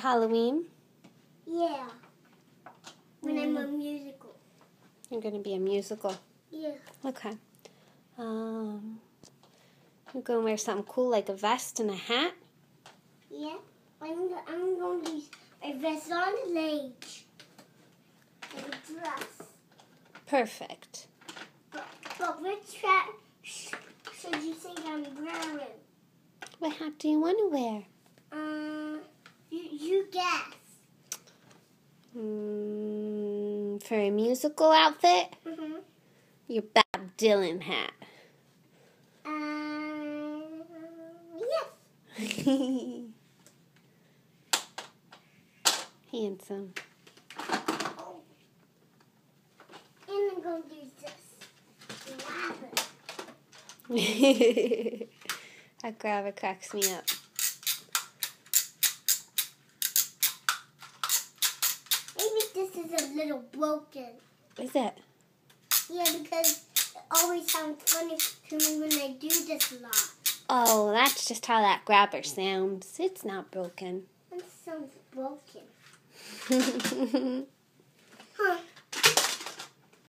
Halloween? Yeah. When I'm a musical. You're going to be a musical. Yeah. Okay. Um, you're going to wear something cool like a vest and a hat? Yeah. I'm, I'm going to use my vest on stage. Like a dress. Perfect. But, but which hat should you think I'm wearing? What hat do you want to wear? Um, you, you guess. Mm, for a musical outfit? Mm-hmm. Your Bob Dylan hat. Um, yes. Handsome. Oh. And I'm going to use this. Grab it. that grabber cracks me up. This is a little broken. Is it? Yeah, because it always sounds funny to me when I do this a lot. Oh, that's just how that grabber sounds. It's not broken. It sounds broken.